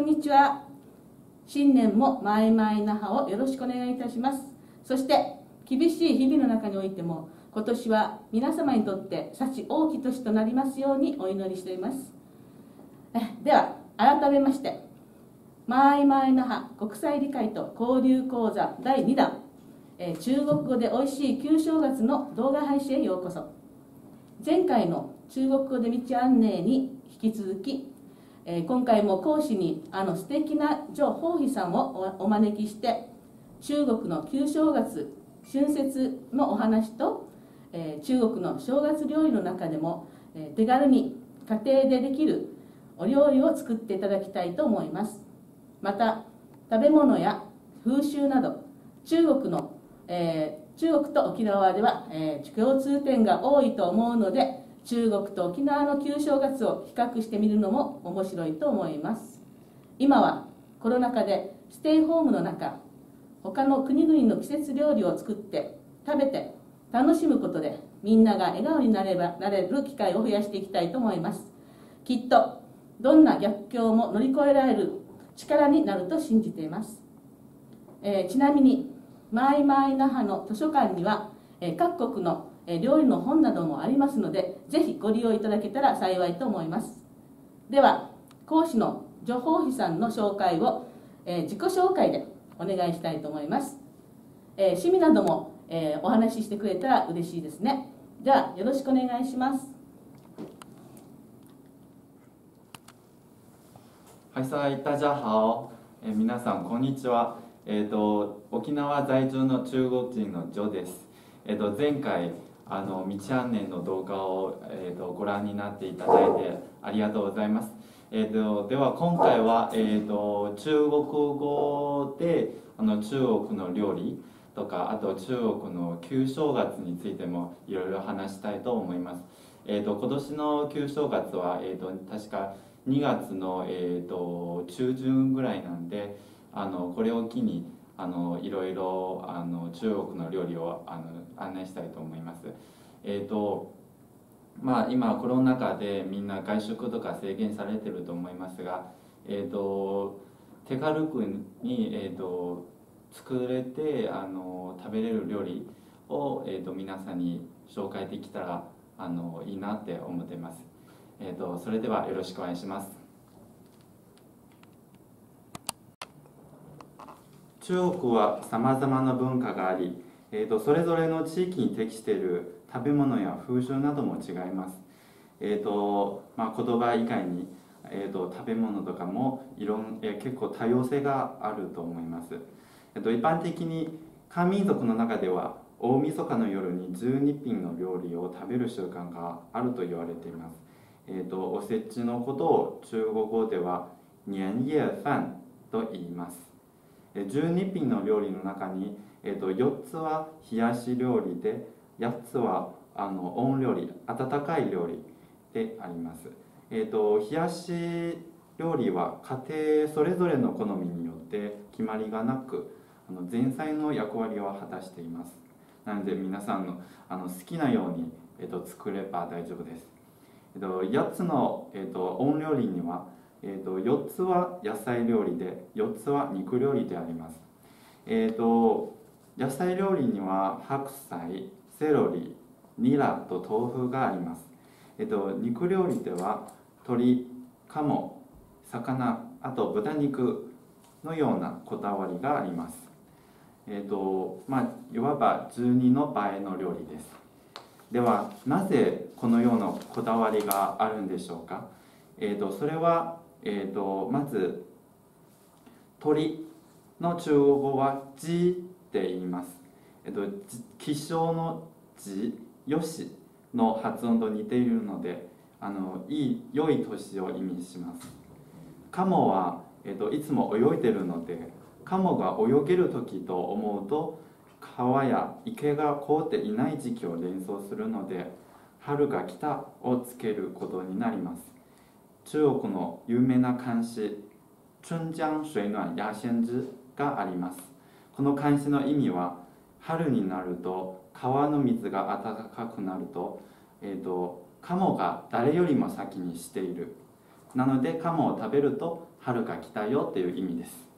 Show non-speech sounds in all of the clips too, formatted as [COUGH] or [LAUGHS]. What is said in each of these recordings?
こんにちは。新年もマイマイ那覇をよろしくお願いいたします。そして厳しい日々の中においても今年は皆様にとって幸大き年となりますようにお祈りしています。では改めましてマイマイ那覇国際理解と交流講座第2弾。中国語でおいしい旧正月の動画配信へようこそ。前回の中国語で道案内に引き続きえ今回も講師にあの素敵な女宝妃さんをお招きして中国の旧正月春節のお話と、え、中国の正月料理の中でも、え、手軽に家庭でできるお料理を作っていただきたいと思います。また食べ物や風習など中国の、えー、中国と沖縄では、え共通点が多いと思うので中国と沖縄の旧正月を比較してみるのも面白いと思います。今はコロナ禍でステイホームの中他の国々の季節料理を作って食べて楽しむことでみんなが笑顔になればなれる機会を増やしていきたいと思います。きっとどんな逆境も乗り越えられる力になると信じています、えー、ちなみにマイマイ那覇の図書館には、えー、各国の料理の本などもありますのでぜひご利用いただけたら幸いと思います。では講師の助法費さんの紹介を、え、自己紹介でお願いしたいと思います、え、趣味なども、え、お話ししてくれたら嬉しいですね。ではよろしくお願いします。はいさあい大家好、えー、皆さんこんにちは。えっ、ー、と沖縄在住の中国人のジョです。えっ、ー、と前回あの道案内の動画を、えーと、ご覧になっていただいてありがとうございます。えーと、では今回は、えーと、中国語であの中国の料理とかあと中国の旧正月についてもいろいろ話したいと思います。えー、と今年の旧正月は、えー、と確か2月の、えー、と中旬ぐらいなんであのこれを機にあのいろいろあの中国の料理をあの案内したいと思います。えっ、ー、とまあ今コロナ禍でみんな外食とか制限されてると思いますが、え、ー、と手軽くにえ、ー、と作れてあの食べれる料理をえっ、と皆さんに紹介できたらあのいいなって思ってます。えっ、とそれではよろしくお願いします。中国はさまざまな文化があり、えーと、それぞれの地域に適している食べ物や風習なども違います、えーとまあ、言葉以外に、えーと、食べ物とかもいろん、えー、結構多様性があると思います、えー、と一般的に漢民族の中では大晦日の夜に12品の料理を食べる習慣があると言われています、えー、とおせちのことを中国語では年夜飯と言います。12品の料理の中に、えー、と4つは冷やし料理で8つはあの温料理温かい料理であります、えーと、冷やし料理は家庭それぞれの好みによって決まりがなくあの前菜の役割を果たしています。なので皆さんのあの好きなように、えーと、作れば大丈夫です、えーと、8つの、えー、と温料理にはえーと、4つは野菜料理で4つは肉料理であります、えーと、野菜料理には白菜セロリニラと豆腐があります、えーと、肉料理では鶏鴨魚あと豚肉のようなこだわりがあります。えっ、ー、とまあいわば12の場合の料理です。ではなぜこのようなこだわりがあるんでしょうか？えーとそれはえーと、まず鳥の中国語は「じ」って言います、えーと、気象の「じ」「よし」の発音と似ているのであのいい良い年を意味します。カモは、えーと、いつも泳いでるのでカモが泳げる時と思うと川や池が凍っていない時期を連想するので春が来たをつけることになります。中国の有名な漢詩「春江水暖鸭先知」があります。この漢詩の意味は春になると川の水が暖かくなると,、えーと、カモが誰よりも先にしている。なので鴨を食べると春が来たよっていう意味です。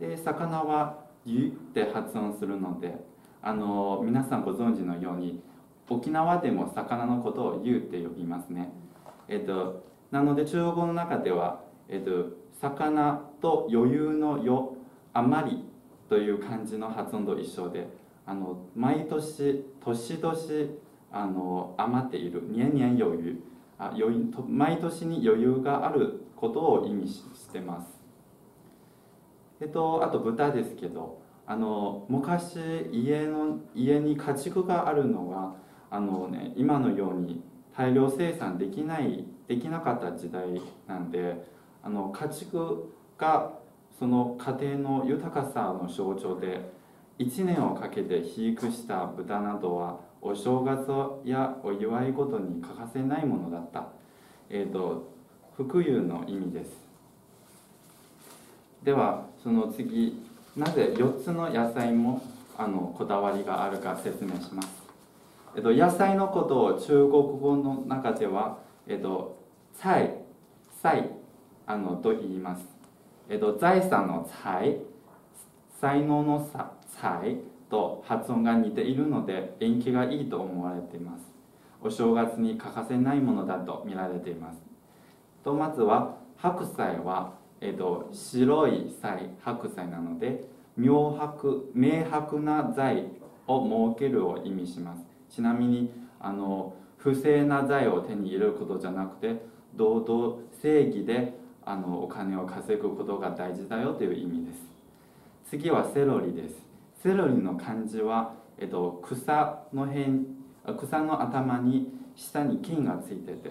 で魚は「ゆ」って発音するのであの皆さんご存知のように沖縄でも魚のことを「ゆ」って呼びますね。えっとなので中国語の中では、えっと、魚と余裕の「よ」あまりという漢字の発音と一緒であの毎年年々あの余っている年々余裕あ余裕毎年に余裕があることを意味してます。えっとあと豚ですけどあの昔家の家に家畜があるのはあの、ね、今のように大量生産できないできなかった時代なんであの家畜がその家庭の豊かさの象徴で1年をかけて飼育した豚などはお正月やお祝いごとに欠かせないものだった、えーと、福有の意味です。ではその次なぜ4つの野菜もあのこだわりがあるか説明します、えっと、野菜のことを中国語の中では、えっと、菜菜あのと言います、えっと、財産の財才能の才と発音が似ているので縁起がいいと思われています。お正月に欠かせないものだと見られています。とまずは白菜は、えっと、白い菜白菜なので明白明白な財を設けるを意味します。ちなみにあの不正な財を手に入れることじゃなくて堂々正義であのお金を稼ぐことが大事だよという意味です。次はセロリです。セロリの漢字は、えっと、草の辺草の頭に下に金がついてて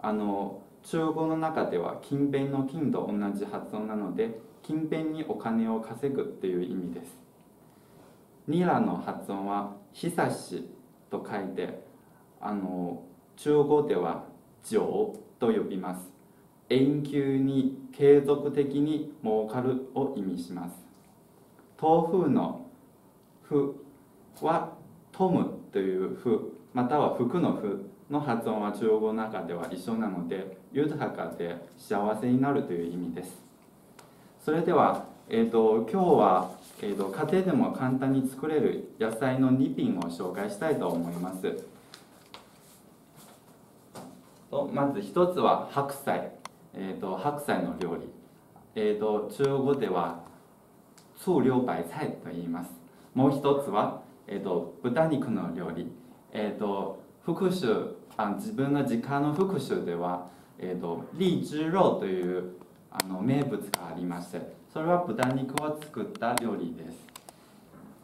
あの中国の中では勤勉の金と同じ発音なので勤勉にお金を稼ぐっていう意味です。ニラの発音は久し。と書いてあの中国では上と呼びます。永久に継続的に儲かるを意味します。豆腐のふはトムというふまたは服のふの発音は中国の中では一緒なので豊かで幸せになるという意味です。それでは、えーと、今日は、えーと、家庭でも簡単に作れる野菜の2品を紹介したいと思います。とまず一つは白菜、えーと、白菜の料理、えー、と中国語では醋溜白菜と言います。もう一つは、えーと、豚肉の料理、えーと、復習あ自分の実家の復習では、えーと、リーチローというあの名物がありまして。それは豚肉を作った料理です。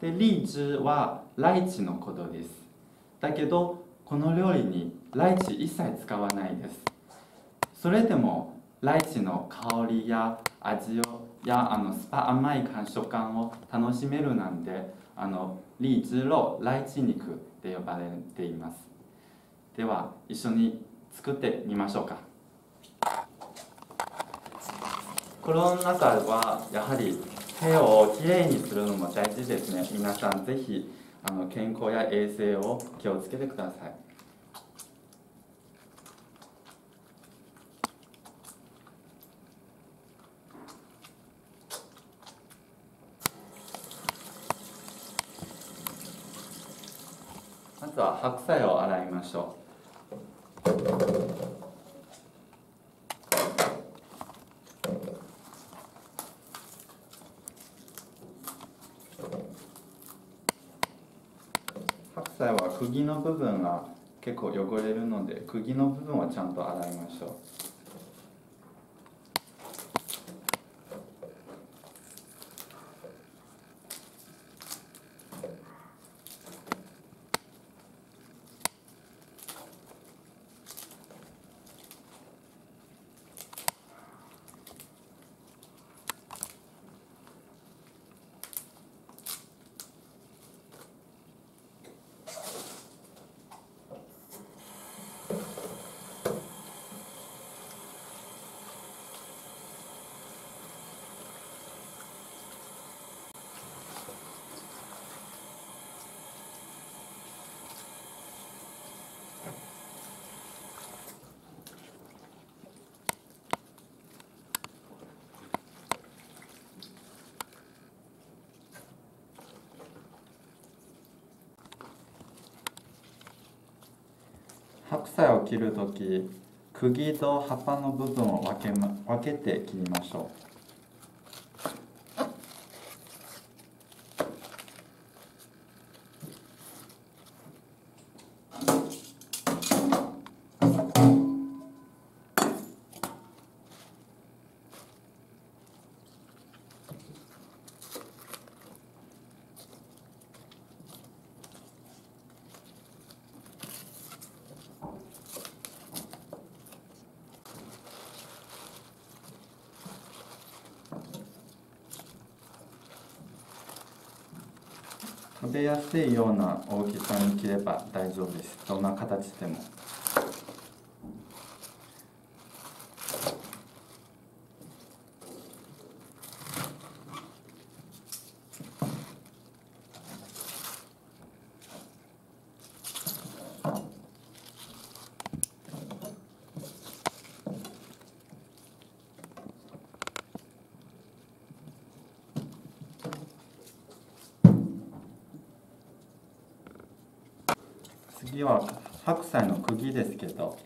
でリーチはライチのことです。だけどこの料理にライチ一切使わないです。それでもライチの香りや味をやあのスパ甘い感触感を楽しめるなんであのリーズロライチ肉で呼ばれています。では一緒に作ってみましょうか。コロナ禍はやはり手をきれいにするのも大事ですね。皆さんぜひあの健康や衛生を気をつけてください。まずは白菜を洗いましょう白菜は釘の部分が結構汚れるので釘の部分はちゃんと洗いましょう。白菜を切るとき釘と葉っぱの部分を分け,、分けて切りましょう食べやすいような大きさに切れば大丈夫です。どんな形でも次は白菜の釘ですけど。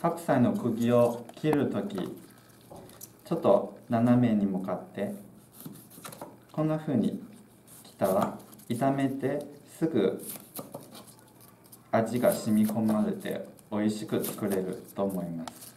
白菜の釘を切る時ちょっと斜めに向かってこんな風に切ったら炒めてすぐ味が染み込まれて美味しく作れると思います。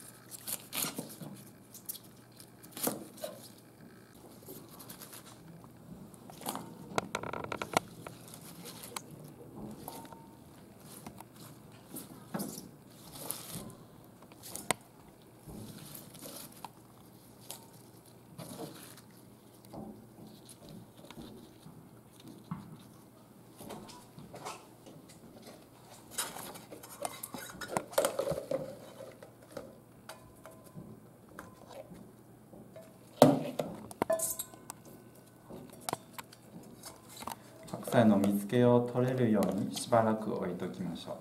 白菜の水気を取れるようにしばらく置いときましょう。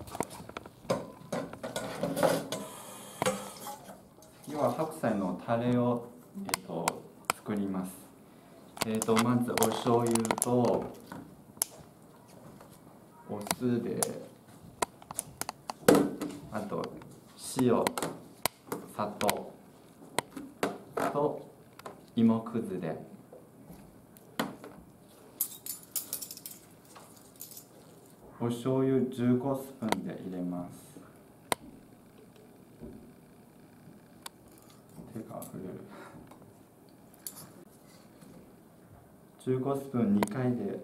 次は白菜のタレを、えっと、作ります。えっとまずお醤油とお酢であと塩砂糖と芋くずで。お醤油15スプーンで入れます。手が触れる。15スプーン2回で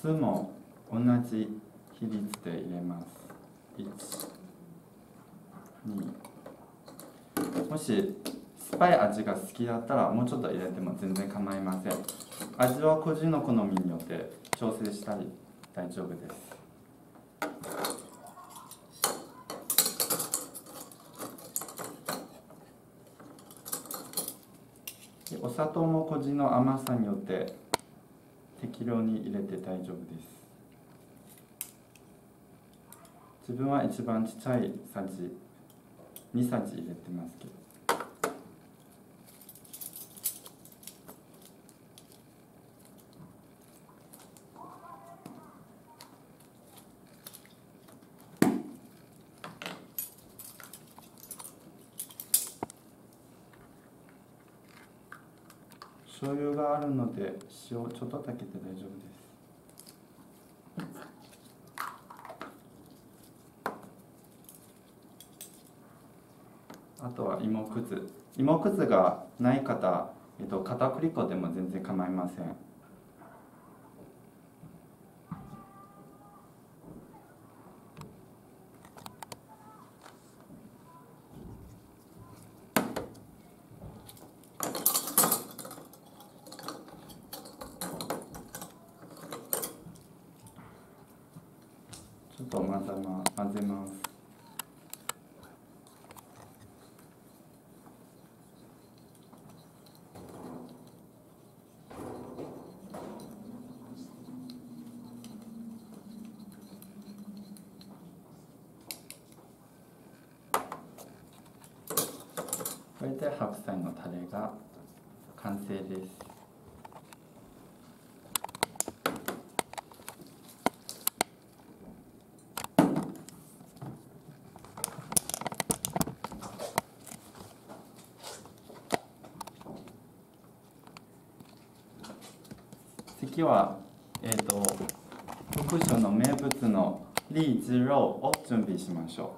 酢も同じ比率で入れます1 2もし酸っぱい味が好きだったらもうちょっと入れても全然構いません。味は個人の好みによって調整したり大丈夫です。でお砂糖も個人の甘さによって適量に入れて大丈夫です。自分は一番ちっちゃいさじ2さじ入れてますけど。醤油があるので塩ちょっとだけで大丈夫です。あとは芋くず。芋くずがない方、えっと、片栗粉でも全然構いませんちょっと混ぜま混ぜますこれで白菜のタレが完成です次は、えーと、福州の名物のリーズローを準備しましょ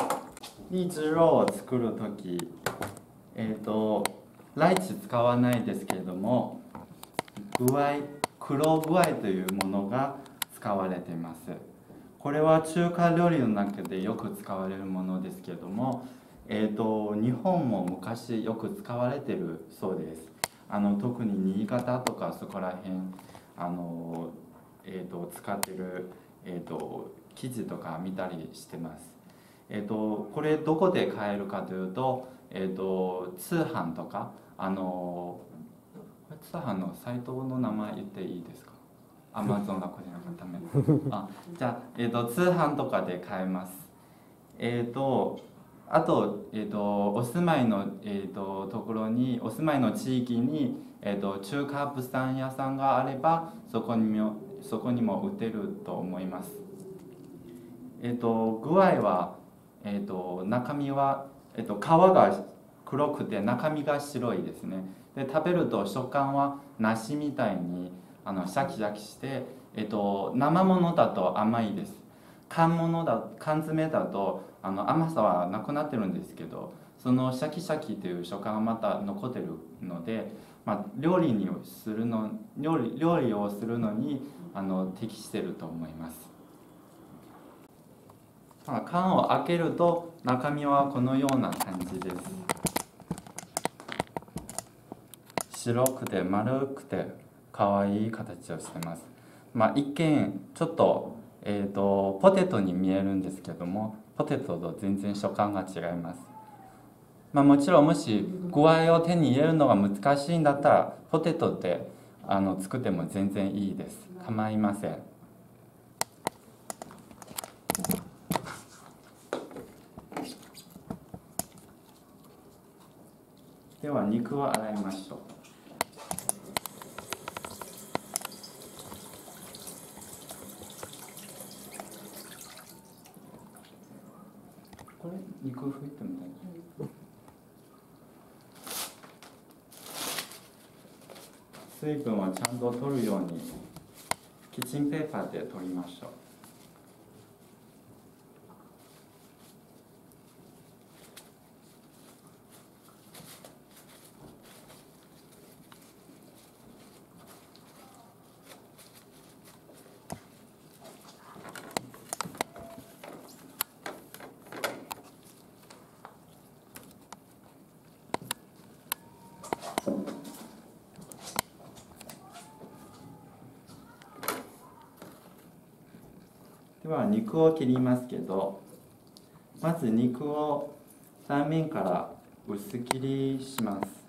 う。リーズローを作る時えっ、ー、とライチ使わないですけれども具合黒具合というものが使われています。これは中華料理の中でよく使われるものですけれどもえーと、日本も昔よく使われてるそうです。あの特に新潟とかそこら辺あの、えーと、使ってる、えーと、記事とか見たりしてます。えーと、これどこで買えるかというと,、えー、と通販とかあの通販のサイトの名前言っていいですか？アマゾンがこれのため [LAUGHS] あじゃあ、えー、と通販とかで買えます。えっ、ー、とあと,、えーと、お住まいの、えーと、ところにお住まいの地域に、えーと、中華物産屋さんがあればそこにもそこにも売ってると思います。えー、と具合は、えー、と中身は、えー、と皮が黒くて中身が白いですね。で食べると食感は梨みたいにあのシャキシャキして、えー、と生ものだと甘いです。缶物だ缶詰だとあの甘さはなくなってるんですけどそのシャキシャキという食感がまた残ってるので、まあ、料理にするの料理料理をするのにあの適してると思います。まあ、缶を開けると中身はこのような感じです白くて丸くて可愛い形をしてますまあ一見ちょっとえーと、ポテトに見えるんですけどもポテトと全然食感が違います、まあ、もちろんもし具合を手に入れるのが難しいんだったらポテトってあの作っても全然いいです。構いません。では肉を洗いましょうこれ肉拭いてみたい水分はちゃんと取るようにキッチンペーパーで取りましょう。は肉を切りますけどまず肉を断面から薄切りします。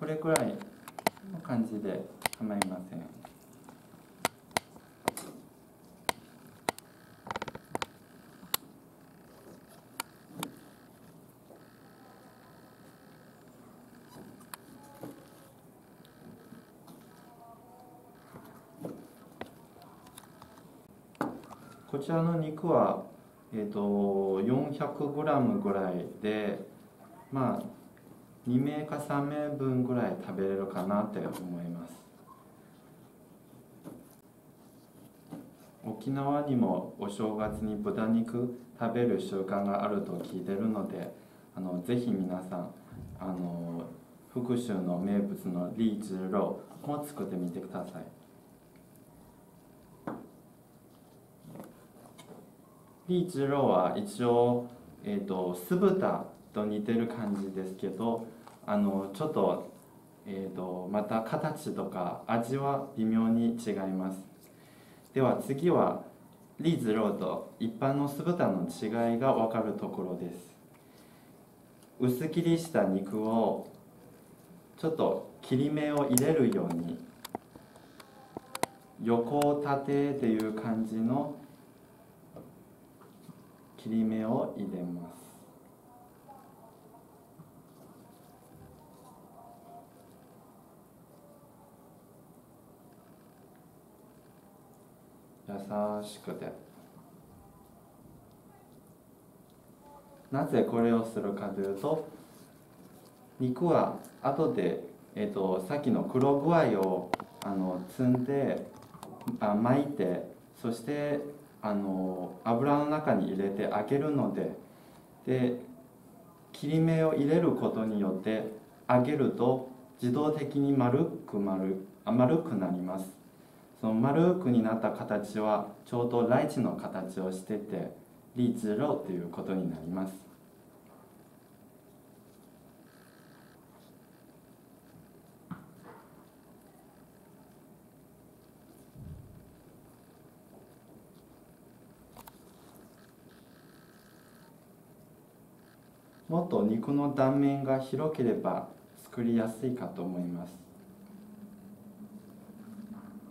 これくらいの感じで構いませんこちらの肉は、えーと、400g ぐらいでまあ2名か3名分ぐらい食べれるかなって思います。沖縄にもお正月に豚肉食べる習慣があると聞いてるのであのぜひ皆さんあの福州の名物のリーチローも作ってみてください。リーチローは一応、えーと、酢豚と似てる感じですけどあのちょっと,、えーと、また形とか味は微妙に違います。では次はリーズローと一般の酢豚の違いが分かるところです。薄切りした肉をちょっと切り目を入れるように横縦っていう感じの切り目を入れます。優しくて。なぜこれをするかというと肉は後で、えーと、さっきの黒具合をあの積んであ巻いてそしてあの油の中に入れて揚げるのでで切り目を入れることによって揚げると自動的に丸く丸丸くなります。その丸くになった形はちょうどライチの形をしててリーチローということになりますもと肉の断面が広ければ作りやすいかと思います。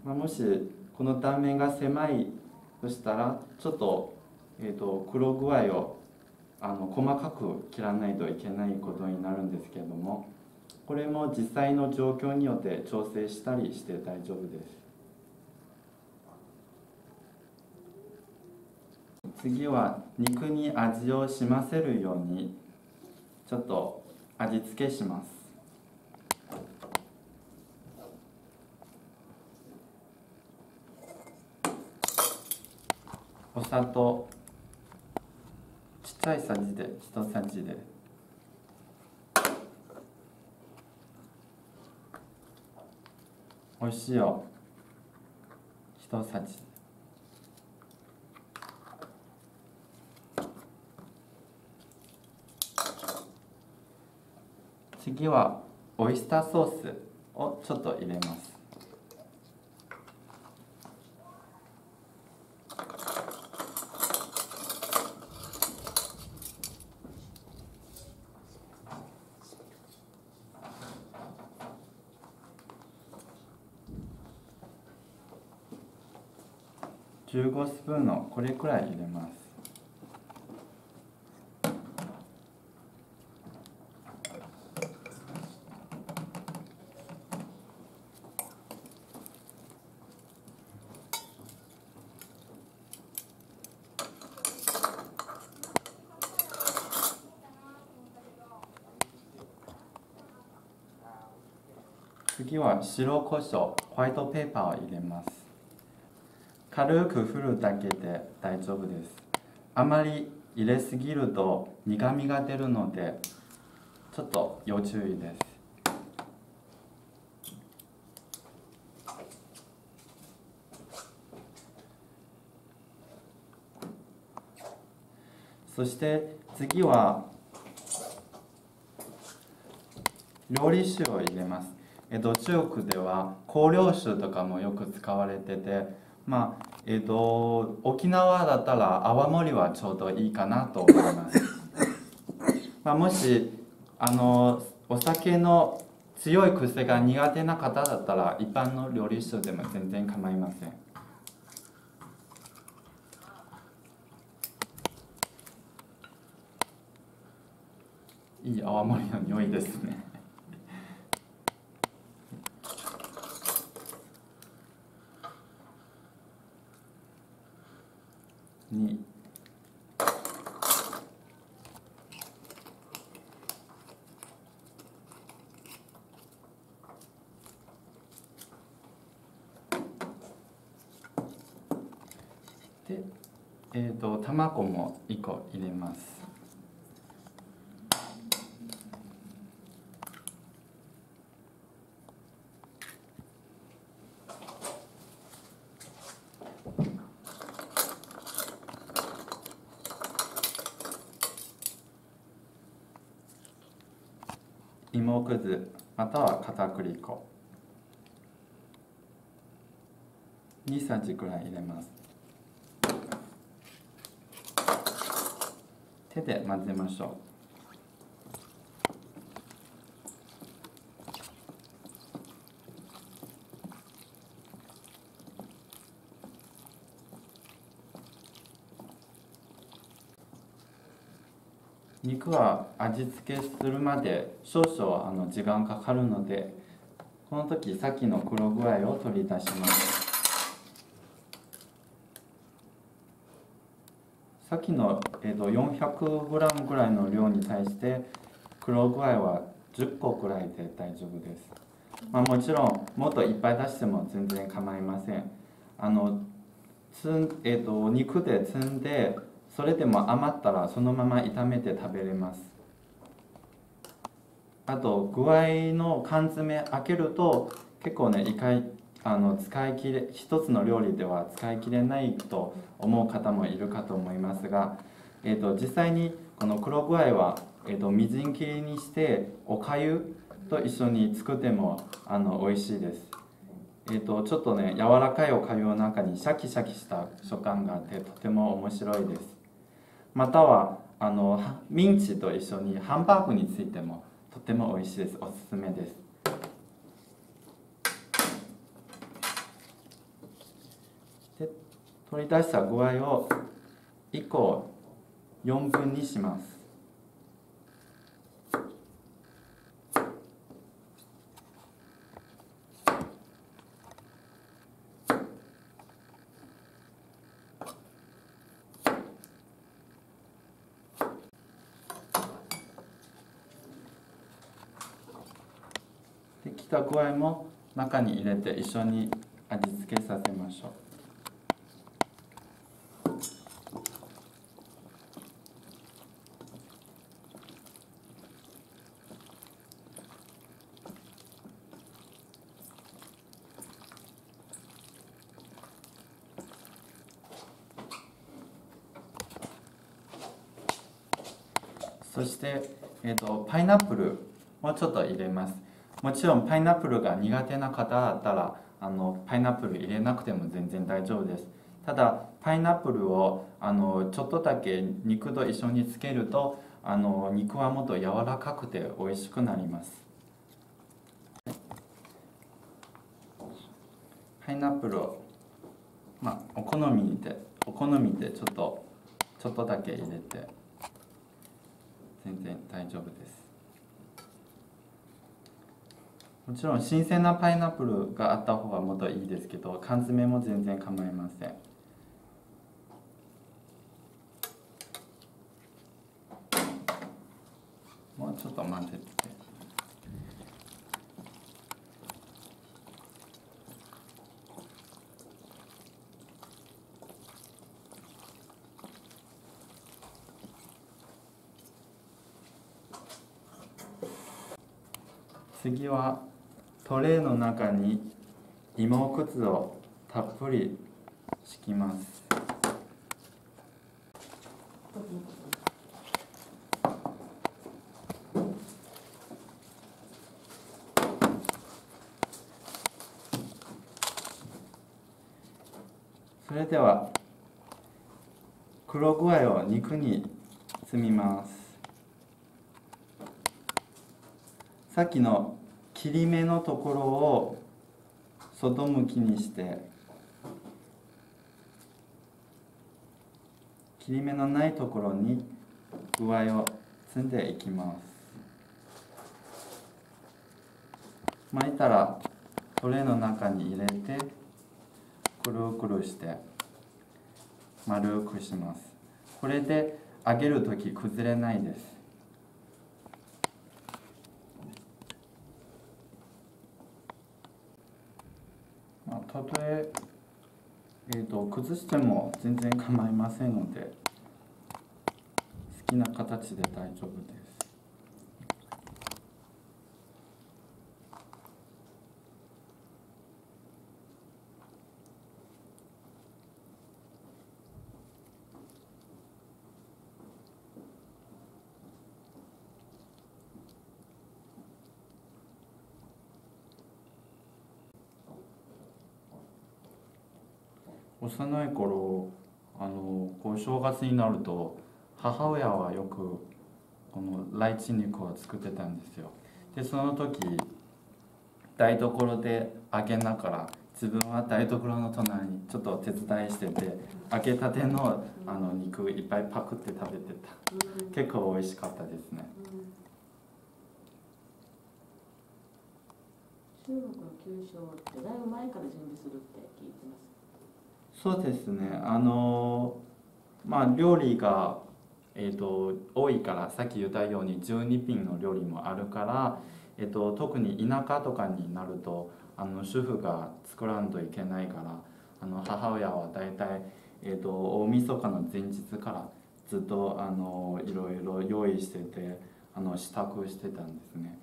まあ、もしこの断面が狭いとしたらちょっと,、えーと、黒具合をあの細かく切らないといけないことになるんですけれどもこれも実際の状況によって調整したりして大丈夫です。次は肉に味をしませるようにちょっと味付けします。お砂糖。ちっちゃいさじで一さじで。お塩一さじ。次はオイスターソースをちょっと入れます。15スプーンのこれくらい入れます次は白胡椒ホワイトペーパーを入れます。軽く振るだけで大丈夫です。あまり入れすぎると苦みが出るのでちょっと要注意です。そして次は料理酒を入れます。江戸中国では香料酒とかもよく使われててまあえっ、ー、と沖縄だったら泡盛はちょうどいいかなと思います、[LAUGHS] まあ、もしあのお酒の強い癖が苦手な方だったら一般の料理酒でも全然構いません。いい泡盛の匂いですねにで、えーと、卵も1個入れます芋くずまたは片栗粉。2さじくらい入れます。手で混ぜましょう肉は味付けするまで少々あの時間かかるのでこの時さっきの黒具合を取り出します。さっきの、えー、と 400g ぐらいの量に対して黒具合は10個くらいで大丈夫です、まあ、もちろんもっといっぱい出しても全然構いません。あのつん、えー、と肉で積んでそれでも余ったらそのまま炒めて食べれます。あと具合の缶詰開けると結構ね一回あの使い切れ一つの料理では使い切れないと思う方もいるかと思いますが、えーと、実際にこの黒具合は、えーと、みじん切りにしておかゆと一緒に作ってもあの美味しいです、えーと、ちょっとね柔らかいおかゆの中にシャキシャキした食感があってとても面白いです。またはあのミンチと一緒にハンバーグについてもとても美味しいです。おすすめです。で取り出した具合を1個4分にします。た具合も中に入れて一緒に味付けさせましょう。そして、えーと、パイナップルもちょっと入れます。もちろんパイナップルが苦手な方だったらあのパイナップル入れなくても全然大丈夫です。ただパイナップルをあのちょっとだけ肉と一緒につけるとあの肉はもっと柔らかくて美味しくなります。パイナップルを、まあ、お好みでお好みでちょっとちょっとだけ入れて全然大丈夫です。もちろん新鮮なパイナップルがあった方がもっといいですけど缶詰も全然構いません。もうちょっと混ぜて。次はトレーの中に芋くずをたっぷり敷きます。それでは黒具合を肉に積みます。さっきの切り目のところを外向きにして切り目のないところに具合を積んでいきます。巻いたらトレーの中に入れてくるくるして丸くします。これで揚げる時崩れないです。たとええーと、崩しても全然構いませんので好きな形で大丈夫です。幼い頃あのこう正月になると母親はよくこのライチ肉を作ってたんですよ。でその時台所で揚げながら自分は台所の隣にちょっと手伝いしてて揚げたてのあの肉いっぱいパクって食べてた。結構美味しかったですね。中国の旧正ってだいぶ前から準備するって聞いてます。そうですね。あのまあ料理が、えー、と多いからさっき言ったように12品の料理もあるから、えー、と特に田舎とかになるとあの主婦が作らんといけないからあの母親は大体、えー、と大晦日の前日からずっとあのいろいろ用意しててあの支度してたんですね。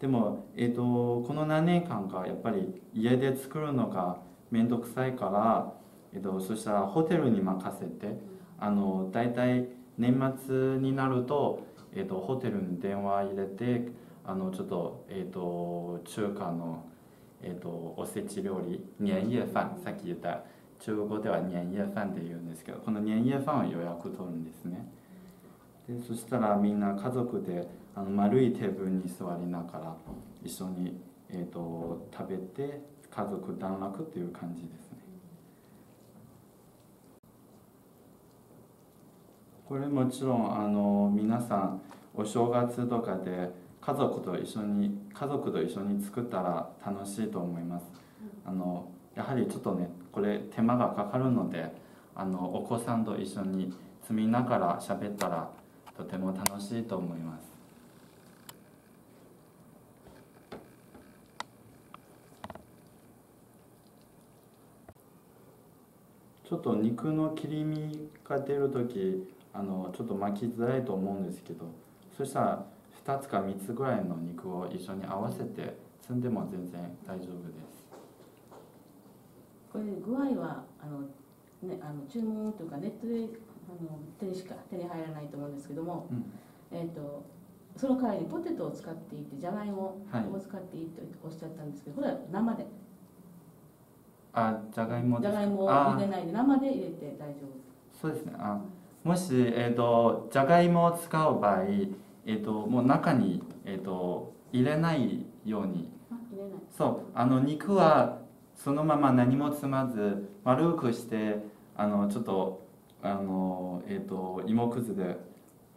でも、えー、とこの何年間かやっぱり家で作るのが面倒くさいからえっと、そしたらホテルに任せてあの大体年末になると、えっと、ホテルに電話入れてあのちょっと,、えっと中華の、えっと、おせち料理年夜飯さっき言った中国語では年夜飯って言うんですけどこの年夜飯を予約取るんですね。でそしたらみんな家族であの丸いテーブルに座りながら一緒に、えっと食べて家族団らくっていう感じですねこれもちろんあの皆さんお正月とかで家族と一緒に家族と一緒に作ったら楽しいと思います。あのやはりちょっとねこれ手間がかかるのであのお子さんと一緒に積みながら喋ったらとても楽しいと思います。ちょっと肉の切り身が出る時あのちょっと巻きづらいと思うんですけどそしたら2つか3つぐらいの肉を一緒に合わせて積んでも全然大丈夫です。これ具合はあの、ね、あの注文というかネットであの手にしか手に入らないと思うんですけども、うん。えー、とその代わりにポテトを使っていてじゃがいもはい。を使っていいとおっしゃったんですけどこれは生で。あじゃがいもじゃがいもをあ茹でないで生で入れて大丈夫。そうですね。あもし、えー、とじゃがいもを使う場合、えー、ともう中に、えー、と入れないように。あ入れない。そう。あの肉はそのまま何もつまず丸くしてあのちょっとあの、えー、と芋くずで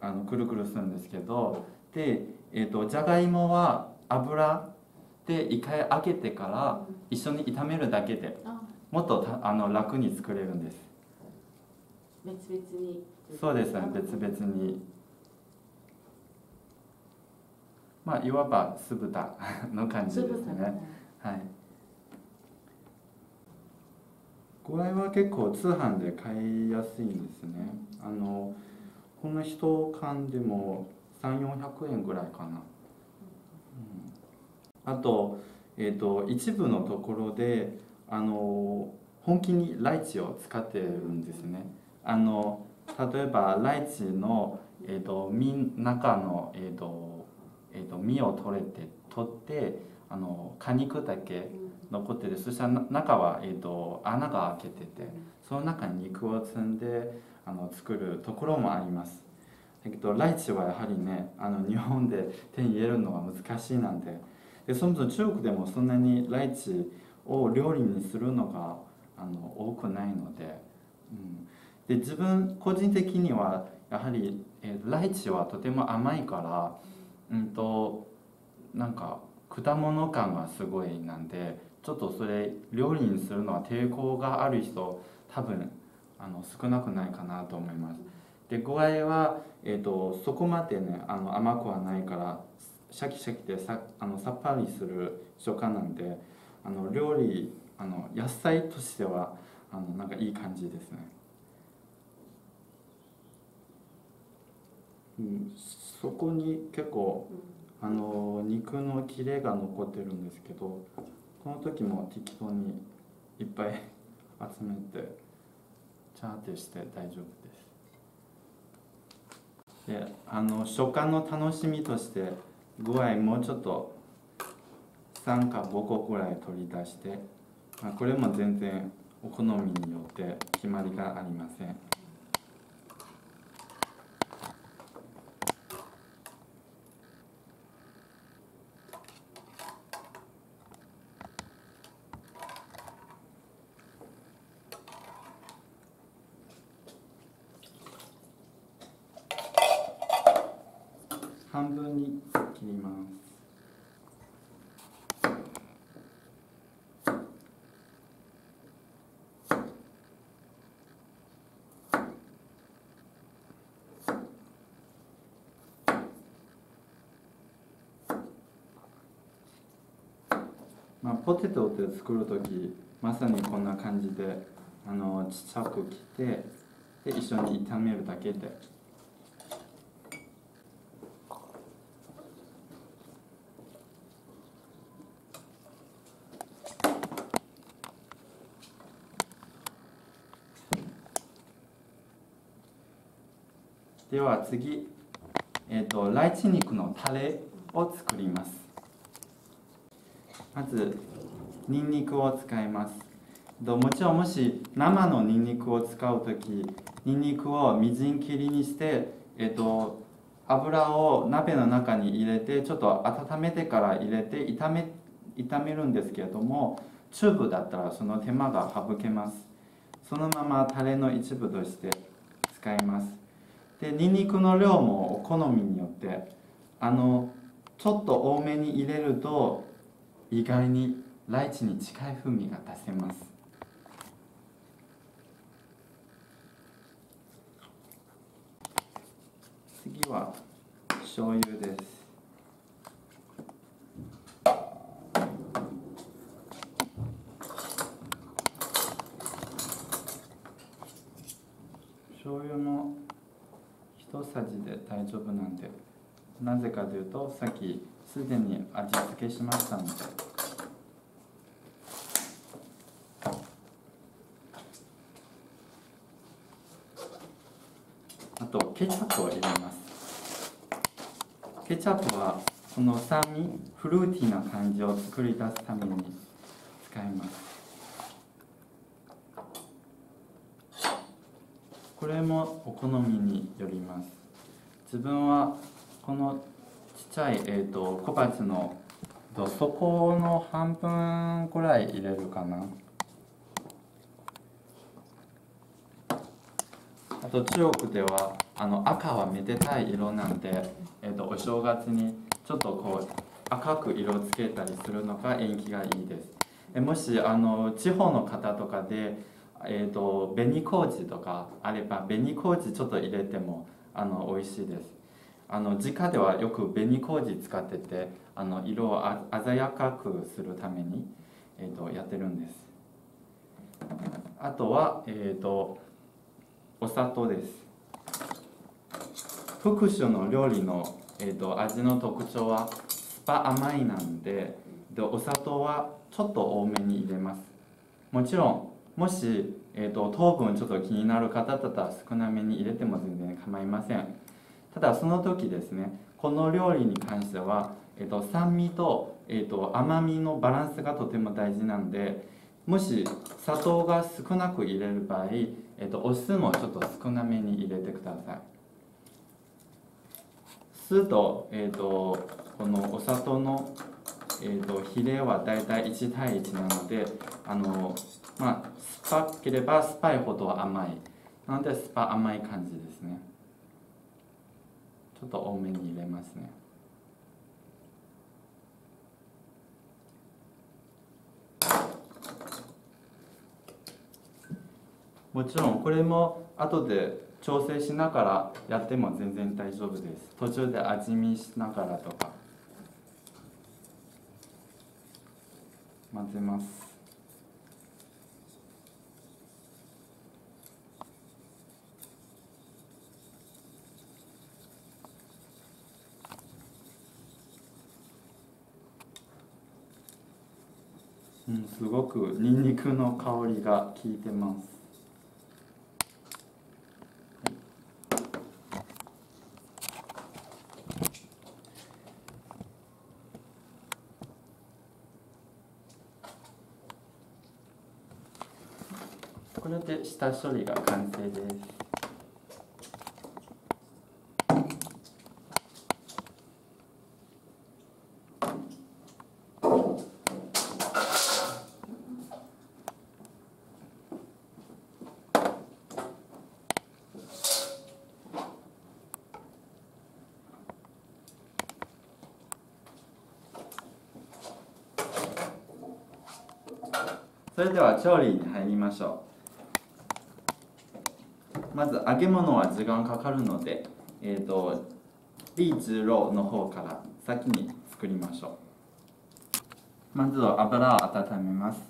あのくるくるするんですけどで、えー、とじゃがいもは油で一回揚げてから一緒に炒めるだけであ。もっとたあの楽に作れるんです別々にそうですね別々に。まあいわば酢豚 [LAUGHS] の感じですね。はい。具合は結構通販で買いやすいんですね。あのこの一缶でも3400円ぐらいかな、うん、あと,、えー、と一部のところであの本気にライチを使ってるんですねあの例えばライチの、えー、と実中の、えーとえー、と実を取れて取ってあの果肉だけ残っててそしたらな中は、えー、と穴が開けててその中に肉を積んであの作るところもあります。だけどライチはやはりねあの日本で手に入れるのは難しいなんででそもそも中国でもそんなにライチを料理にするのがあの多くないので,、うん、で自分個人的にはやはり、えーライチはとても甘いから、うんとなんか果物感がすごいなんでちょっとそれ料理にするのは抵抗がある人多分あの少なくないかなと思います。で具合は、えー、とそこまでねあの甘くはないからシャキシャキでさあのさっぱりする食感なんであの料理あの野菜としてはあのなんかいい感じですね、うん、そこに結構あの肉の切れが残ってるんですけどこの時も適当にいっぱい [LAUGHS] 集めてチャーってして大丈夫です。であの食感の楽しみとして具合もうちょっと3か5個ぐらい取り出して、まあ、これも全然お好みによって決まりがありません。半分に切ります。まあ、ポテトって作る時まさにこんな感じであのちっちゃく切ってで一緒に炒めるだけで。では次、えーと、ライチ肉のタレを作ります。まずニンニクを使います。もちろんもし生のニンニクを使う時ニンニクをみじん切りにして、えっと、油を鍋の中に入れてちょっと温めてから入れて炒め炒めるんですけれどもチューブだったらその手間が省けます。そのままタレの一部として使います。でにんにくの量もお好みによってあのちょっと多めに入れると意外にライチに近い風味が出せます。次は醤油です醤油も一さじで大丈夫なんで。なぜかというとさっきすでに味付けしましたので。あとケチャップを入れます。ケチャップはこの酸味フルーティーな感じを作り出すために使います。これもお好みによります。自分はこのちっちゃい、えーと、小鉢の底の半分くらい入れるかな。あと中国ではあの赤はめでたい色なんで、えーと、お正月にちょっとこう赤く色つけたりするのが縁起がいいです。えもしあの地方の方とかでえーと、紅麹とかあれば紅麹ちょっと入れてもあの美味しいです。あの自家ではよく紅麹使っててあの色を鮮やかくするために、えーと、やってるんです。あとは、えーと、お砂糖です。福州の料理の、えー、と味の特徴はスパ甘いなんででお砂糖はちょっと多めに入れます。もちろんもし、えーと、糖分ちょっと気になる方だったら少なめに入れても全然構いません。ただその時ですねこの料理に関しては、えーと、酸味と,、えーと、甘みのバランスがとても大事なんでもし砂糖が少なく入れる場合、えー、とお酢もちょっと少なめに入れてください。酢と,、えー、とこのお砂糖の、えー、と比例はだいたい1対1なのであのまあ酸っぱければ酸っぱいほど甘い。なので酸っぱ甘い感じですね。ちょっと多めに入れますね。もちろんこれも後で調整しながらやっても全然大丈夫です。途中で味見しながらとか混ぜます。すごくニンニクの香りが効いてます。これで下処理が完成です。そでは調理に入りましょう。まず揚げ物は時間かかるのでえっ、ー、とリーズローの方から先に作りましょう。まずは油を温めます。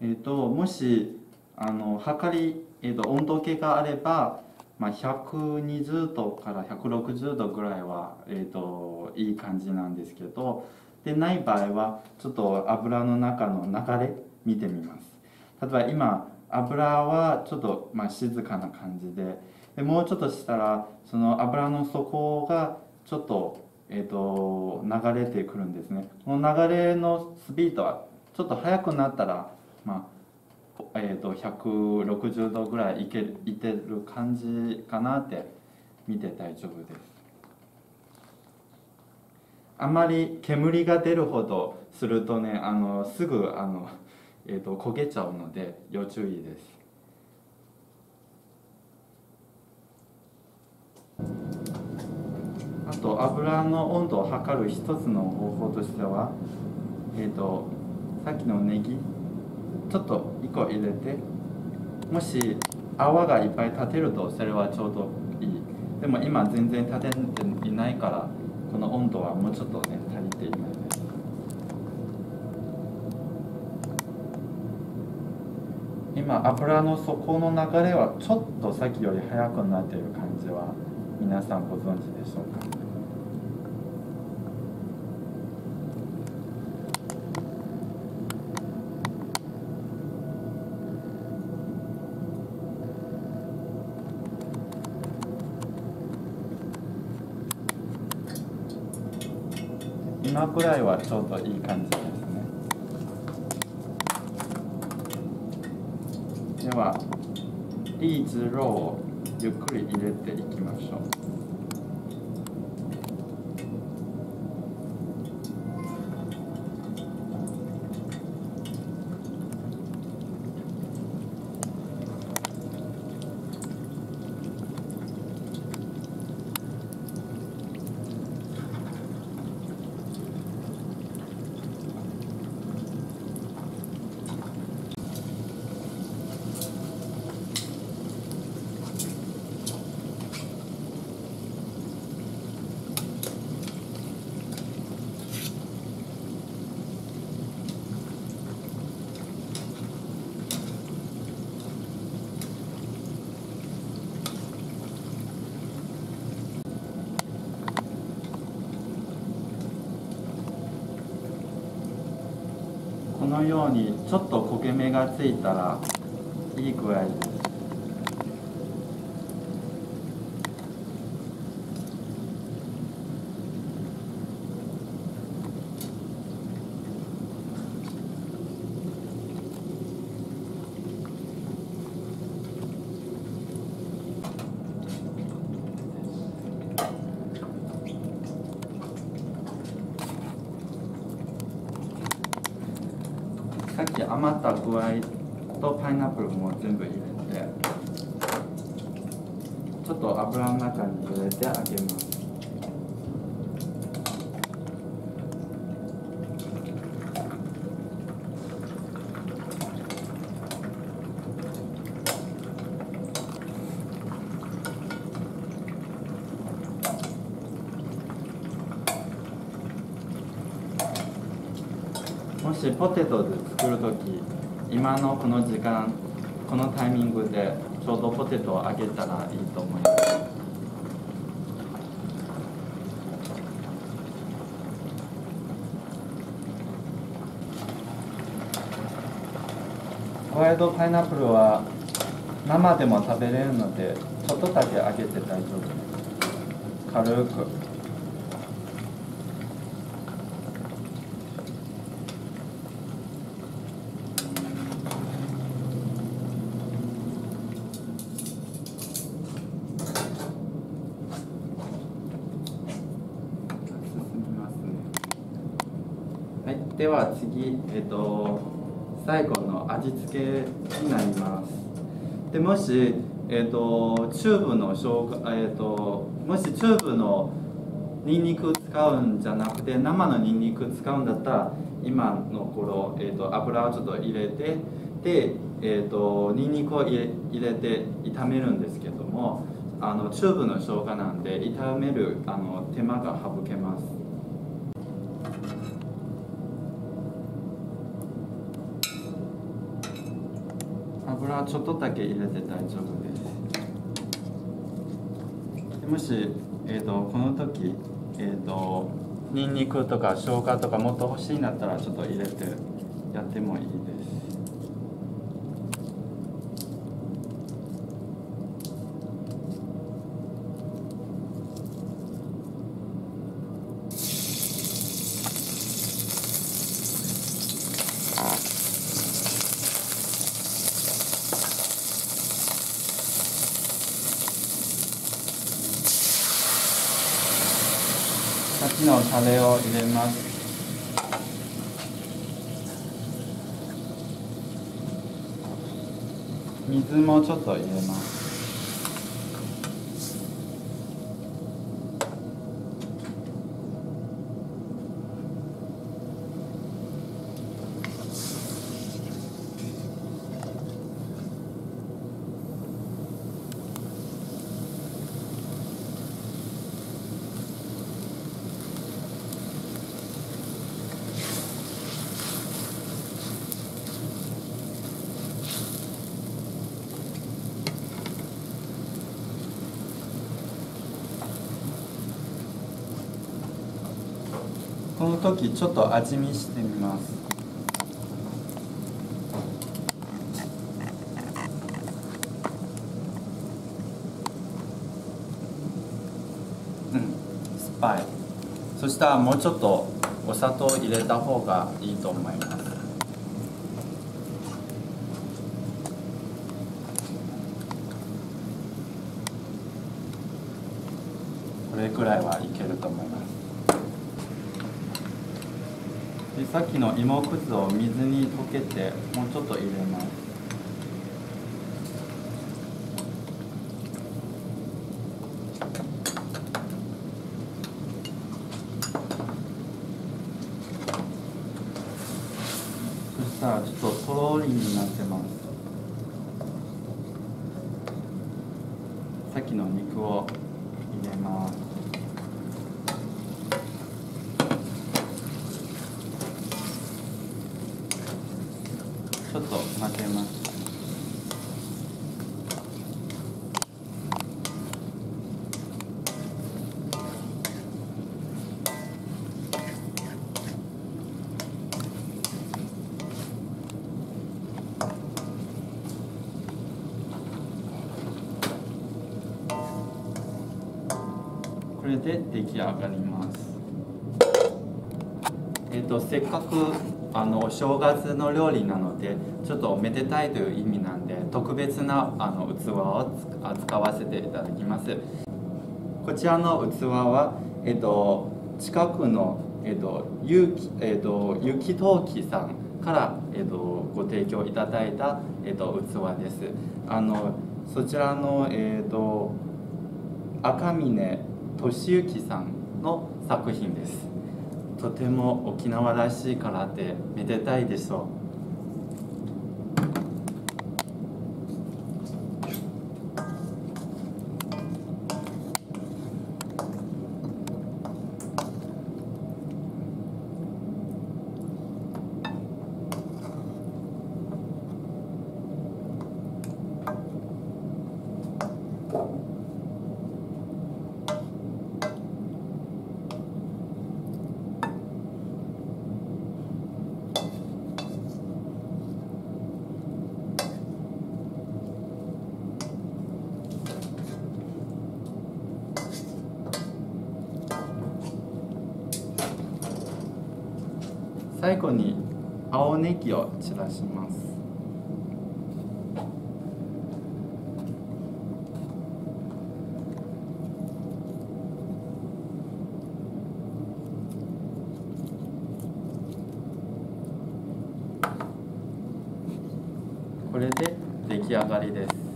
えっ、ー、ともしあの測り、えーと、温度計があれば、まあ、120度から160度ぐらいは、えーと、いい感じなんですけどでない場合はちょっと油の中の流れ見てみます。例えば今油はちょっと、ま、静かな感じででもうちょっとしたらその油の底がちょっと,、えーと、流れてくるんですね。この流れのスピードはちょっと速くなったら、まあえーと、160度ぐらいいけるいてる感じかなって見て大丈夫です。あまり煙が出るほどするとねあのすぐあの、えーと焦げちゃうので要注意です。あと油の温度を測る一つの方法としてはえっ、ー、とさっきのネギちょっと1個入れてもし泡がいっぱい立てるとそれはちょうどいい。でも今全然立てていないからこの温度はもうちょっとね足りていない。です今油の底の流れはちょっとさっきより速くなっている感じは皆さんご存知でしょうか今くらいはちょうどいい感じですね。ではリーズローをゆっくり入れていきましょう。このようにちょっと焦げ目がついたらいい具合ですさっき余った具合とパイナップルも全部入れてちょっと油の中に入れてあげますもしポテトで作る時今のこの時間このタイミングでちょうどポテトを揚げたらいいと思いますホワイトパイナップルは生でも食べれるのでちょっとだけ揚げて大丈夫です。軽くでは次、えーと、最後の味付けになります。でもし、えーと、チューブの生姜、えーと、もしチューブのニンニク使うんじゃなくて生のニンニク使うんだったら、今の頃、えーと、油をちょっと入れてで、えーと、にんにくを入れ入れて炒めるんですけどもあのチューブの生姜なんで炒めるあの手間が省けます。れはちょっとだけ入れて大丈夫です。もし、えーと、この時えっ、ー、とにんにくとか生姜とかもっと欲しいんだったらちょっと入れてやってもいいですされを入れます。水もちょっと入れますこの時ちょっと味見してみます。うん酸っぱい。そしたらもうちょっとお砂糖入れた方がいいと思います。これくらいはいけると思います。さっきの芋くずを水に溶けてもうちょっと入れますそしたらちょっととろりになってますさっきの肉を入れますちょっと混ぜますこれで出来上がります。えっ、ー、とせっかくあのお正月の料理なのでちょっとおめでたいという意味なんで特別なあの器を使わせていただきます。こちらの器は、えっと、近くの、えっとゆきえっと、雪陶器さんから、えっと、ご提供いただいた、えっと、器です。あのそちらの、えっと、赤嶺俊之さんの作品です。とても沖縄らしいからってめでたいでしょう。最後に青ネギを散らしますこれで出来上がりです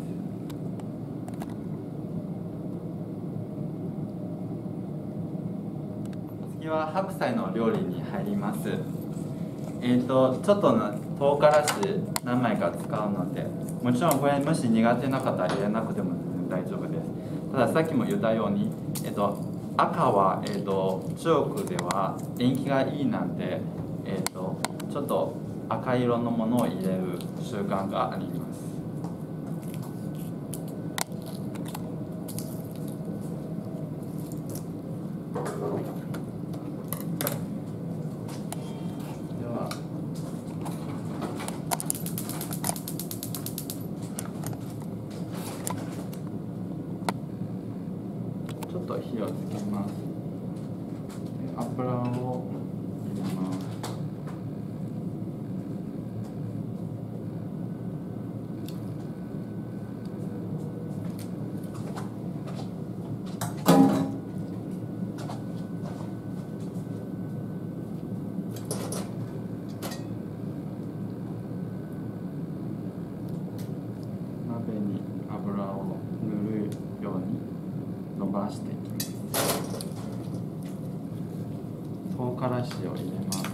えーと、ちょっとな唐辛子何枚か使うのでもちろんこれもし苦手な方は入れなくても大丈夫です。たださっきも言ったように、えーと、赤は、えーと、中国では縁起がいいなんで、えー、とちょっと赤色のものを入れる習慣がありますちょっと火をつけます油を入れます鍋に油を塗るように伸ばしていきます唐辛子を入れます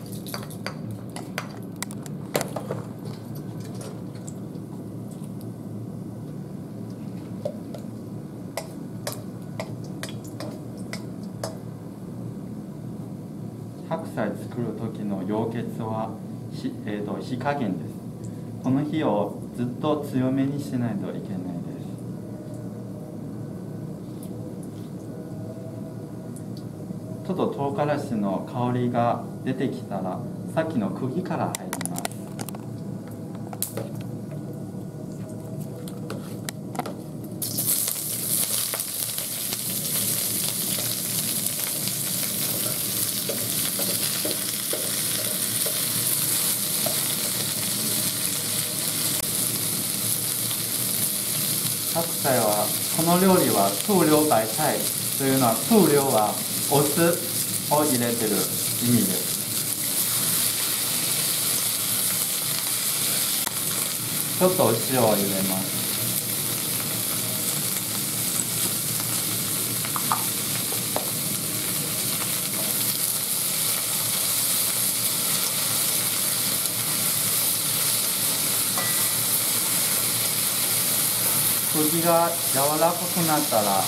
白菜作る時の溶血はひ、えー、と火加減です。この火をずっと強めにしないといけないです。ちょっと唐辛子の香りが出てきたらさっきの釘から入ります白菜はこの料理は風量白菜というのは風量はお酢を入れてる意味です。ちょっとお塩を入れます。が柔らかくなったら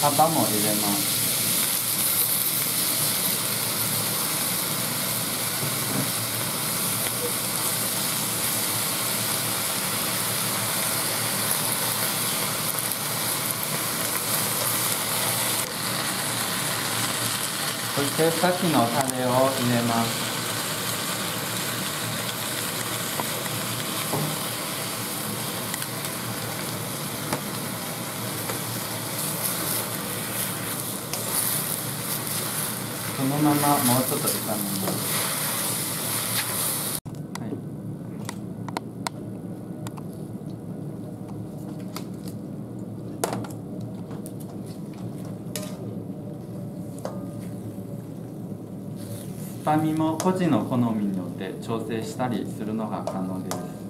葉っぱも入れます。そしてさっきのタレを入れます。のままもうちょっと炒めますはいスパミも個人の好みによって調整したりするのが可能です。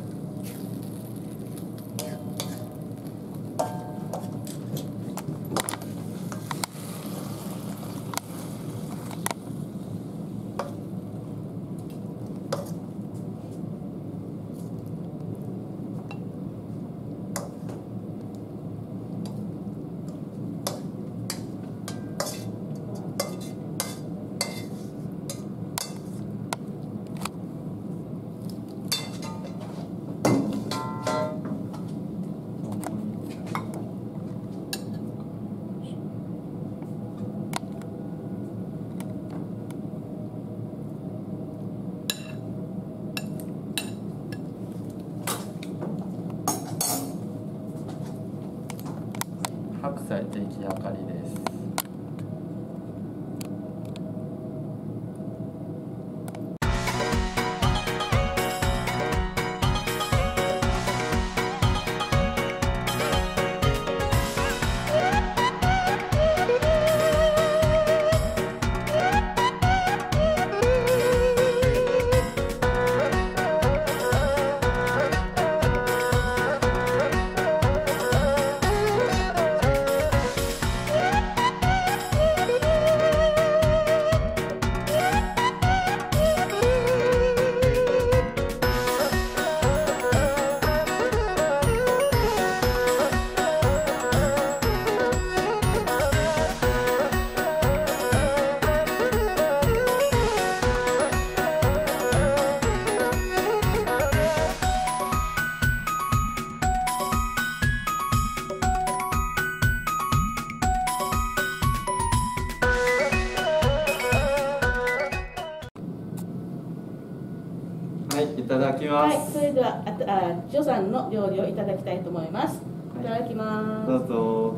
ただきまはい、す、それではあとあジョさんの料理をいただきたいと思います。いただきます。どうぞ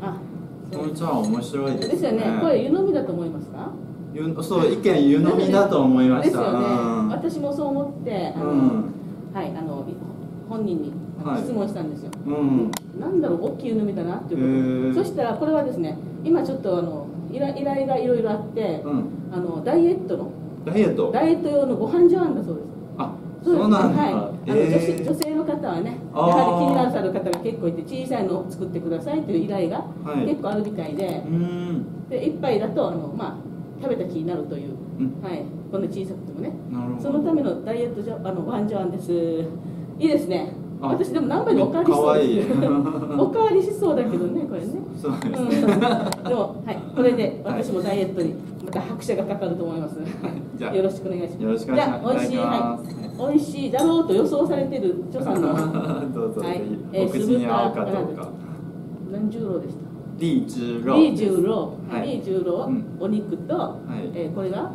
あ、こんにちは面白いですねですよね。これ湯飲みだと思いますか？ゆそう意見湯飲みだと思いましたですよね。うん私もそう思って、あの、うんはい、あの本人にはい質問したんですよ。うんなんだろう大きい湯飲みだなっていうこと。そしたらこれはですね、今ちょっとあの依頼がいろいろあって、うんあのダイエットのダイエット？ダイエット用のご飯茶碗だそうです。あそうなんだ、はい、あの女性女性の方はね、やはり気になさる方が結構いて、小さいのを作ってくださいという依頼がはい。結構あるみたいで、うん。で一杯だとあの、まあ、食べた気になるという、うん。はい、こんな小さくてもね、なるほど。そのためのダイエットじゃあのワンジャワンです。いいですね。あ私でも何杯でもおかわりしそう。[LAUGHS] おかわりしそうだけどね、これね。そうですうん、ね、でも、はい、これで私もダイエットに拍車がかかると思います。じゃあよろしくお願いします。じゃあ美味しい、はい、美味しいだろうと予想されているジョさんの。[LAUGHS] どうぞ、はい。ぜひえーお口に合うかどうか。何十ローでした。リーチロリー十ロー、はい。十ロー、うん。お肉と、い。えーこれが、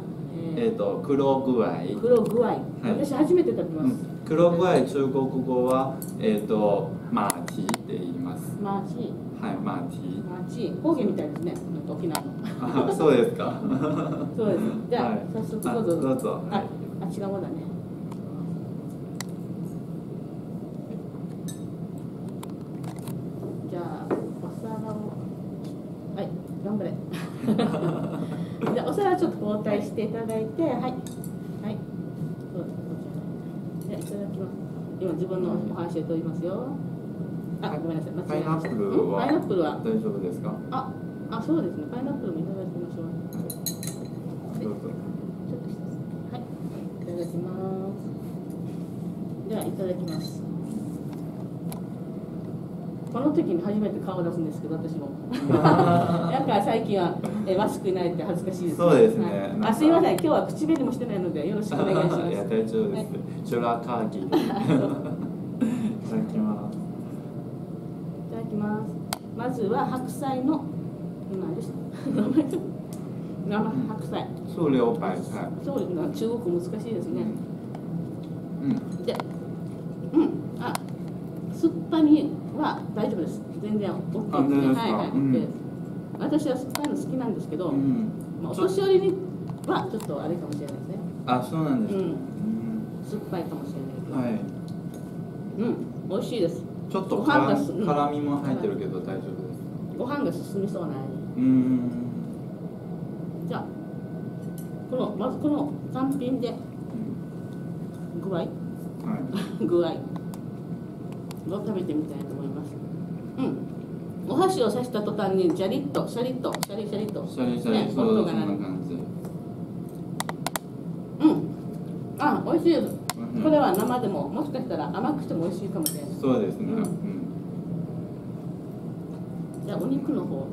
ええっ、と黒具合。ー、黒具合、私初めて食べます。うん。黒具合中国語はえっ、とマーティーって言います。マーチ、はいマーティーマーチ、方言みたいですね、沖縄の。あそうですかそうです。じゃあ、はい早速どうぞ。あどうぞあ、あ違うもんだね。じゃあ、お皿を。はい、頑張れ。[LAUGHS] じゃあ、お皿ちょっと交代していただいて、はい。はい。じゃあ、いただきます。今自分のお話で取りますよ。あ、ごめんなさい、間違えました。パイナップルはんパイナップルは。大丈夫ですか？あ、あ、そうですね。パイナップルもいただきましょう。どうぞちょっと一つはい、いただきます。では、いただきます。この時に初めて顔を出すんですけど、私も。なんか最近はえマスクになれて恥ずかしいです、そうですねはいなんかあ、すいません、今日は口紅もしてないので、よろしくお願いします。いや大丈夫です、はいチュラカーキでいただきますいただきます。まずは白菜の、何でした。[LAUGHS] 生白菜。数量白菜そうですね、中国難しいですね。うんで、うん、あ、酸っぱみは大丈夫です。全然 OK ですか？はいはい、うん OK です。私は酸っぱいの好きなんですけど、うんまあ、お年寄りにはちょっとあれかもしれないですね。あそうなんですか、うんうん酸っぱいかもしれないはいけど。うん、美味しいです。ちょっと辛みも入ってるけど大丈夫ですご飯が進みそうな味。うん。じゃあ、この、まずこの単品で。具合、はい。具合。を食べてみたいと思います？うん。お箸を刺した途端にジャリッとシャリッとシャリシャリと。シャリシャリ、ねそうそんな感じ。うん。あ美味しい。これは生でももしかしたら甘くても美味しいかもしれない。そうですね、うんうんじゃあお肉の方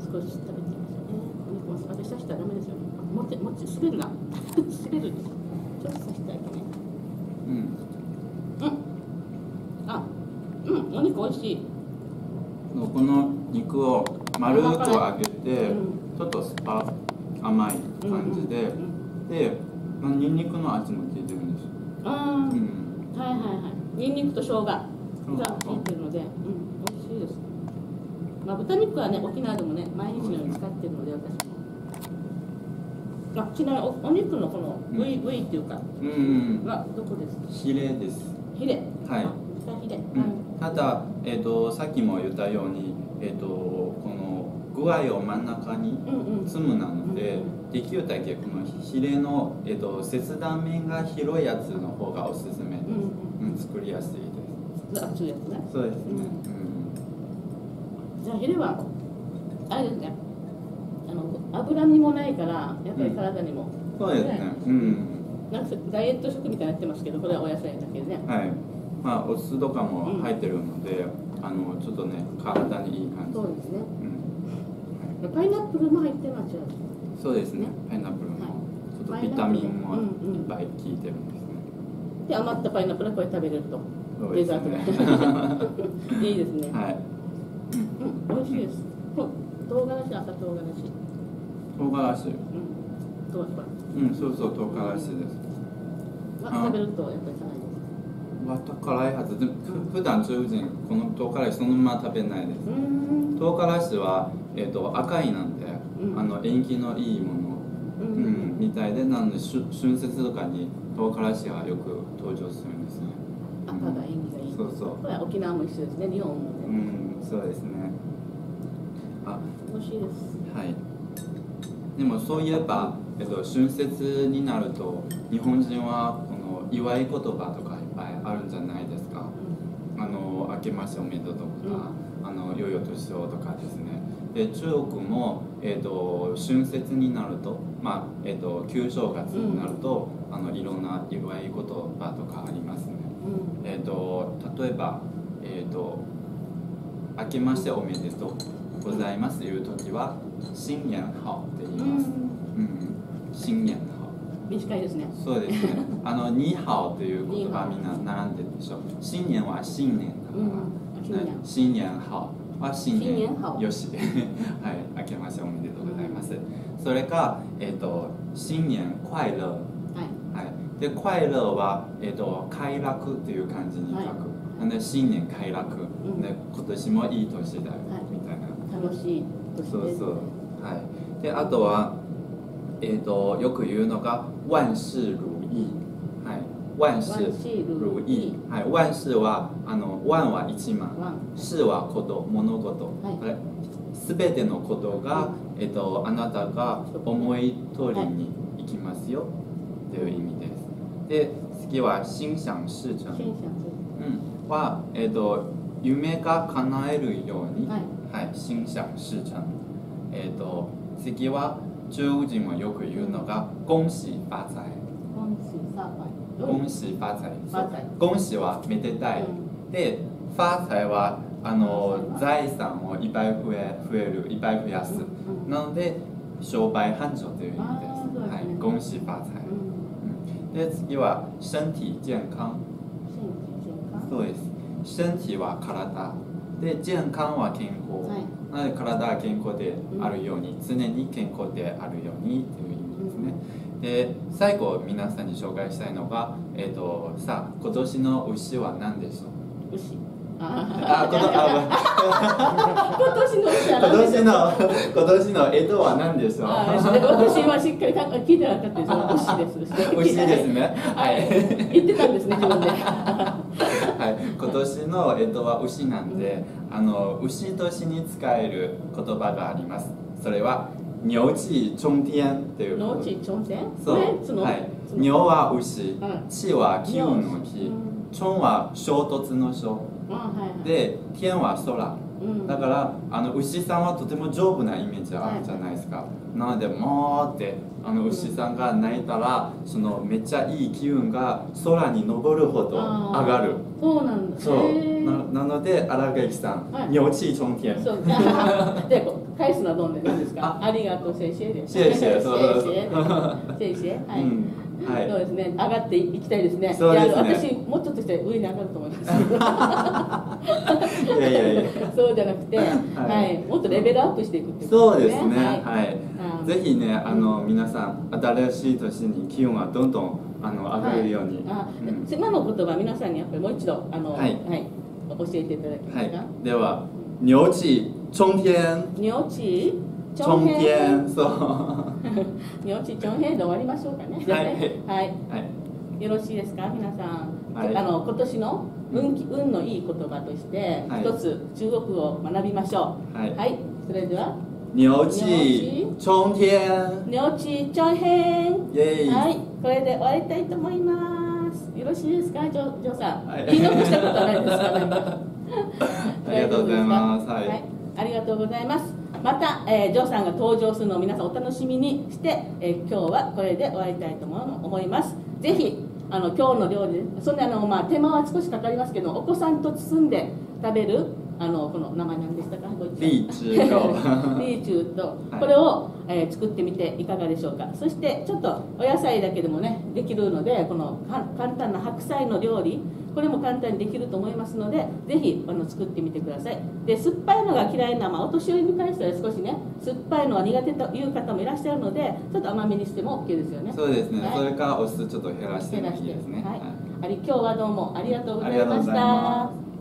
少し食べてみましょうね。お肉も私刺したらダメですよね。あもちもち滑るな。[LAUGHS] 滑るちょっと刺してあげね。うん。うん。あうん。お肉美味しい。この肉を丸く揚げて、うん。ちょっとスパ甘い感じで、うんでまあニンニクの味も効いてるんですよ、あー。うん、はいはいはい。ニンニクと生姜がうん効いてるので、うん。まあ豚肉はね沖縄でもね毎日のように使ってるので私も。あちなみにおお肉のこの部位、部位っていうかうんうんはどこですか？ヒレです、ヒレ。はいあ豚ヒレ。うんただ、えー、とさっきも言ったように、えー、とこの具合を真ん中にうんうん。積むなので、うんできるだけこのヒレの、えー、と切断面が広いやつの方がおすすめです、うんうん作りやすいですうん。熱いやつね。そうですね、じゃあヒレはあれですね。あの脂身もないからやっぱり体にも、うん。そうですね。うん。なんかダイエット食みたいになってますけどこれはお野菜だけでね。はい。まあお酢とかも入ってるので、あのちょっとね体にいい感じ。そうですね。うん。パイナップルも入ってるのは違う。そうですね。ね。パイナップルもはい。ちょっとビタミンもうんうんいっぱい効いてるんですね、で余ったパイナップルはこれ食べれると。デザートで [LAUGHS] いいですね。はい。うん、美味しいです。こ唐辛子赤唐辛子。唐辛子うん。どうんそうそう唐辛子です。は食べるとやっぱり辛いです。わた辛いはず普段中国人この唐辛子そのまま食べないです。唐辛子は、えー、と赤いなんで、うん。あの縁起のいいもの、ううんんみたいでなので春春節とかに唐辛子がよく登場するんですね。赤が縁起がいい。そうそう。これは沖縄も一緒ですね。日本も。うねんそうですねあ美味しいです。はい。でもそういえば、えっと、春節になると日本人はこの祝い言葉とかいっぱいあるんじゃないですか。あの明けましておめでとうとか、あの良いお年をとかですね。で中国も、えー、と春節になると、まあえー、と旧正月になると、あのいろんな祝い言葉とかありますね、うん。えー、と例えば、えー、と明けましておめでとうございますという時は新年好って言います、うん、新年好短いですねそうですね。[LAUGHS] あの、ニーハオという言葉みんな並んでるでしょ。新年は新年だから、うん新年ね新年ハオは新年よし。[LAUGHS] はい、明けましておめでとうございます。それか、えっ、と、新年快乐。はいはい。で、快乐は、えっ、と、快楽という感じに書く。はいなんで、新年快楽。んで、今年もいい年だよ、はいみたいな。楽しい年ですそうそう。はい。で、あとは、えっ、と、よく言うのが、万事如意。はい。万事如如意意。はい。万事は、あの、万は一万。事はこと、物事。はいすべてのことが、えっ、と、あなたが思い通りにいきますよ。という意味です。で、次は、心想事成。新社うん、は、えっ、と、夢が叶えるように、はいはい、心想事成。えっ、と、次は、中国人もよく言うのが、恭喜发財。恭喜发財。发財恭喜はめでたい。うで、发財は、あの发財財産をいっぱい増え増える、いっぱい増やす。うんなので、商売繁盛という意味です。はい、恭喜发財。うんで、次は、身体健康。新規新刊そうです。身体は体。で、健康は健康。はい。なので、体が健康であるように、常に健康であるようにという意味ですね。で、最後、皆さんに紹介したいのが、えっ、と、さあ、今年の牛は何でしょう？牛。あ、あこの、あ、[LAUGHS] 今年の牛は今何でしょう？年の、今年の干支は何でしょう？あ私はしっかり聞いてなかったですよ牛です。牛ですね。はい。言ってたんですね自分で [LAUGHS] 年の干支は牛なんで、あの牛年に使える言葉があります。それは牛气冲天という農地挑戦そう、はい。角牛は牛。うん、地は気運の気うん、冲は衝突の衝、あはいはい。で天は空。うん。だからあの牛さんはとても丈夫なイメージあるじゃないですか、なのでもうってあの牛さんが泣いたらそのめっちゃいい気運が空に登るほど上がる。そうなんだ。そう。ななので荒垣さん、はい。牛气冲天そう。じゃあじゃあこう返すのはどんで何ですか？あ。ありがとう先生で。す谢谢そうそうそう。先生先生 [LAUGHS] はい、うんはい。そうですね。上がっていきたいですね。そうですね。いや私もうちょっとして上に上がると思います。[LAUGHS] いやいやいや。そうじゃなくて、はい。もっとレベルアップしていくっていうことそうですね。はい。ぜひねあの皆さん新しい年に気温がどんどんあの上がれるように、あうん。今の言葉皆さんにやっぱりもう一度あの、ははい。い教えていただけまはい。すか、では牛气冲天尿地？冲天そう尿地長編で終わりましょうかね。はい、はい。よろしいですか？皆さん、はい。あの今年の運気運のいい言葉としてはい。一つ中国語を学びましょう。はい。はい、それでは。牛气冲天尿地長編イエイはい、これで終わりたいと思います。よろしいですか、ジョジョーさん。はい。言い残したことはないですか、[LAUGHS] ありがとうございます。大丈夫ですかはい。ありがとうございます。また、えージョーさんが登場するのを皆さんお楽しみにして、えー今日はこれで終わりたいと思います。ぜひ、あの今日の料理、そんなあのまあ手間は少しかかりますけど、お子さんと包んで食べる。あのこの名前何でしたか？リーチと。[LAUGHS] リーチューと。はい。これを、えー作ってみていかがでしょうか？そしてちょっとお野菜だけでもねできるのでこのか簡単な白菜の料理これも簡単にできると思いますのでぜひあの作ってみてください。で酸っぱいのが嫌いな、まあ、お年寄りに関しては少しね酸っぱいのは苦手という方もいらっしゃるのでちょっと甘めにしても OK ですよね。そうですね、はい。それからお酢ちょっと減らしてもいいですね。はい、あり今日はどうもありがとうございました